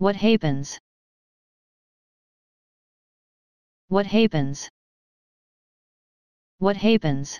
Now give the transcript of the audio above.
What happens? What happens? What happens?